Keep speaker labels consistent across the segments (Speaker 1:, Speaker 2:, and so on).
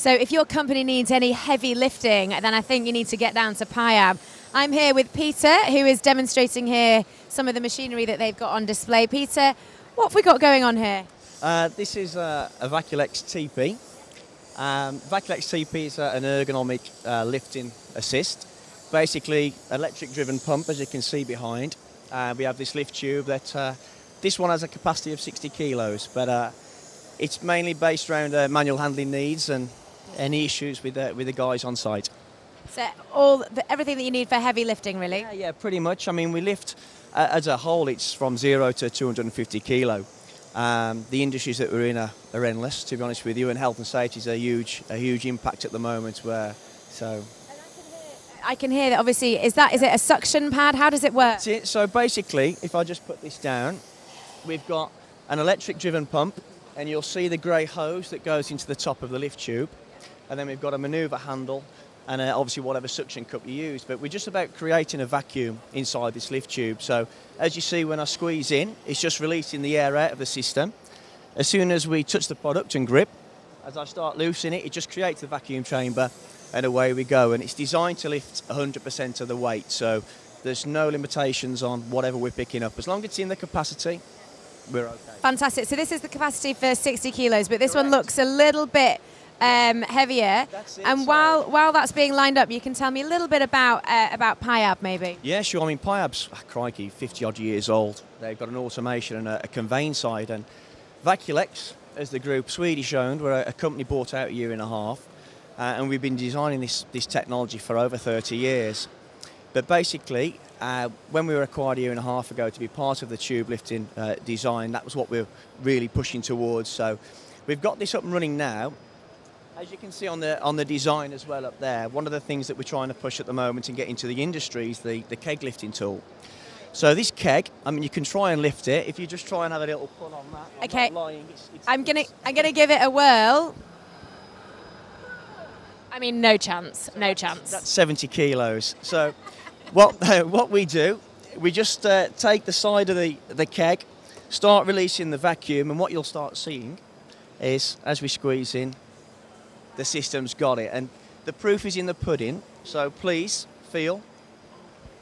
Speaker 1: So if your company needs any heavy lifting, then I think you need to get down to PIAB. I'm here with Peter, who is demonstrating here some of the machinery that they've got on display. Peter, what have we got going on here?
Speaker 2: Uh, this is uh, a Vaculex TP. Um, Vaculex TP is uh, an ergonomic uh, lifting assist. Basically, electric driven pump, as you can see behind. Uh, we have this lift tube that uh, this one has a capacity of 60 kilos, but uh, it's mainly based around manual handling needs and any issues with the, with the guys on site.
Speaker 1: So all the, everything that you need for heavy lifting, really.
Speaker 2: Yeah, yeah, pretty much. I mean, we lift uh, as a whole, it's from zero to 250 kilo. Um, the industries that we're in are, are endless, to be honest with you, and health and safety is a huge, a huge impact at the moment. Where so
Speaker 1: I can hear that. Obviously, is that is it a suction pad? How does it work?
Speaker 2: It. So basically, if I just put this down, we've got an electric-driven pump, and you'll see the grey hose that goes into the top of the lift tube, and then we've got a manoeuvre handle, and uh, obviously whatever suction cup you use. But we're just about creating a vacuum inside this lift tube. So as you see, when I squeeze in, it's just releasing the air out of the system. As soon as we touch the product and grip, as I start loosening it, it just creates the vacuum chamber and away we go. And it's designed to lift 100% of the weight, so there's no limitations on whatever we're picking up. As long as it's in the capacity, we're okay.
Speaker 1: Fantastic. So this is the capacity for 60 kilos, but this one looks a little bit um, heavier.
Speaker 2: It,
Speaker 1: and while while that's being lined up, you can tell me a little bit about uh, about PIAB, maybe.
Speaker 2: Yeah, sure. I mean, PIAB's, ah, crikey, 50 odd years old. They've got an automation and a, a conveying side. And Vaculex, as the group, Swedish owned, we're a, a company bought out a year and a half. Uh, and we've been designing this, this technology for over 30 years. But basically, uh, when we were acquired a year and a half ago to be part of the tube lifting uh, design, that was what we're really pushing towards. So we've got this up and running now. As you can see on the on the design as well up there, one of the things that we're trying to push at the moment and get into the industry is the, the keg lifting tool. So this keg, I mean, you can try and lift it if you just try and have a little pull on that. I'm
Speaker 1: Okay.
Speaker 2: lying, it's- it's-
Speaker 1: I'm gonna I'm gonna give it a whirl. I mean, no chance, no chance.
Speaker 2: That's 70 kilos. So, what what we do, we just uh, take the side of the the keg, start releasing the vacuum, and what you'll start seeing is as we squeeze in, the system's got it, and the proof is in the pudding. So please feel.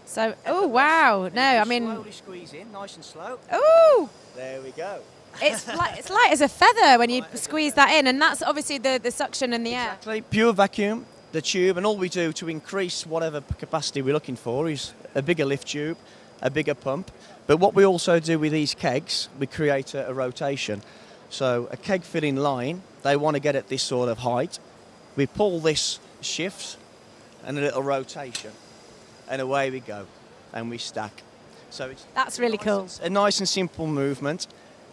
Speaker 1: So, oh wow, no, I mean,
Speaker 2: slowly squeeze in, nice and slow.
Speaker 1: oh,
Speaker 2: There we go.
Speaker 1: it's light, it's light as a feather when you squeeze that in, and that's obviously the, the suction in the air.
Speaker 2: Exactly, pure vacuum, the tube, and all we do to increase whatever capacity we're looking for is a bigger lift tube, a bigger pump. But what we also do with these kegs, we create a, a rotation. So a keg filling line, they want to get at this sort of height. We pull this shift and a little rotation, and away we go, and we stack. So it's
Speaker 1: That's really
Speaker 2: nice
Speaker 1: cool.
Speaker 2: and- a nice and simple movement.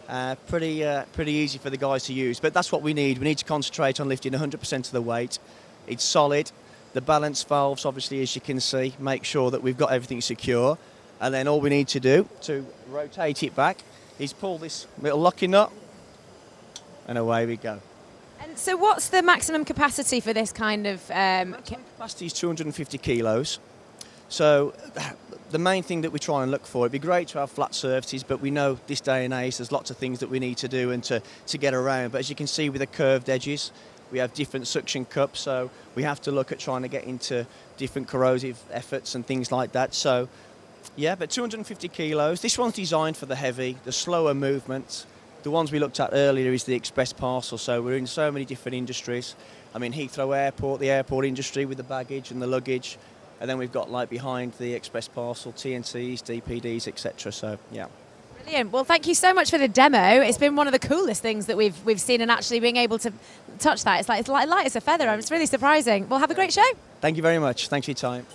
Speaker 2: Uh, pretty, uh, pretty easy for the guys to use, but that's what we need. We need to concentrate on lifting 100% of the weight. It's solid. The balance valves, obviously, as you can see, make sure that we've got everything secure. And then all we need to do to rotate it back is pull this little locking nut, and away we go.
Speaker 1: And so, what's the maximum capacity for this kind of? Um,
Speaker 2: Capacity is 250 kilos. So the main thing that we try and look for, it'd be great to have flat surfaces, but we know this day and age there's lots of things that we need to do and to, to get around. But as you can see with the curved edges, we have different suction cups, so we have to look at trying to get into different corrosive efforts and things like that. So yeah, but 250 kilos. This one's designed for the heavy, the slower movements. The ones we looked at earlier is the express parcel. So we're in so many different industries. I mean, Heathrow Airport, the airport industry with the baggage and the luggage, and then we've got like behind the express parcel, TNTs, DPDs, etc. So yeah.
Speaker 1: Brilliant. Well, thank you so much for the demo. It's been one of the coolest things that we've we've seen, and actually being able to touch that, it's like it's light, light as a feather. It's really surprising. Well, have a great show.
Speaker 2: Thank you very much. Thanks for your time.